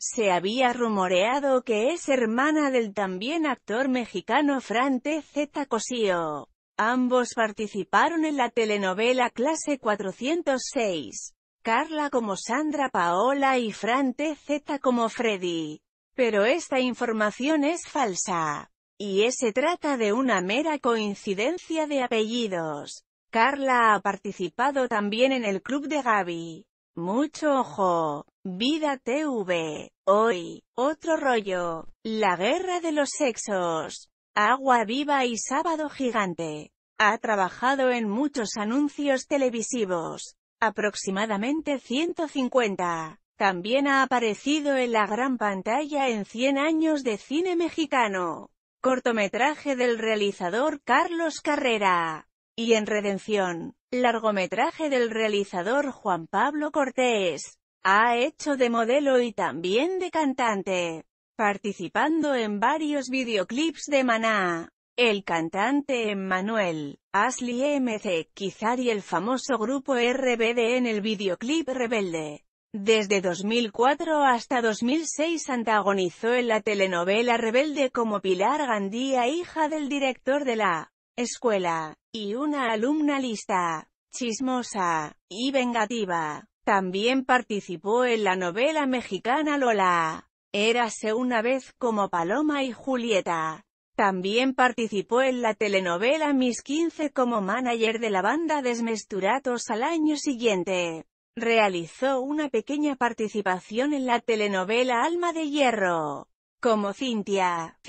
Se había rumoreado que es hermana del también actor mexicano Frante Z. Cosío. Ambos participaron en la telenovela Clase 406. Carla como Sandra Paola y Frante Z como Freddy. Pero esta información es falsa. Y se trata de una mera coincidencia de apellidos. Carla ha participado también en el Club de Gaby. Mucho ojo. Vida TV. Hoy. Otro rollo. La guerra de los sexos. Agua viva y sábado gigante. Ha trabajado en muchos anuncios televisivos. Aproximadamente 150. También ha aparecido en la gran pantalla en 100 años de cine mexicano. Cortometraje del realizador Carlos Carrera. Y en Redención, largometraje del realizador Juan Pablo Cortés. Ha hecho de modelo y también de cantante, participando en varios videoclips de Maná. El cantante Emmanuel, Ashley MC, Kizar y el famoso grupo RBD en el videoclip Rebelde. Desde 2004 hasta 2006 antagonizó en la telenovela Rebelde como Pilar Gandía hija del director de la escuela, y una alumna lista, chismosa, y vengativa. También participó en la novela mexicana Lola. Érase una vez como Paloma y Julieta. También participó en la telenovela Mis 15 como manager de la banda Desmesturatos al año siguiente. Realizó una pequeña participación en la telenovela Alma de Hierro, como Cintia.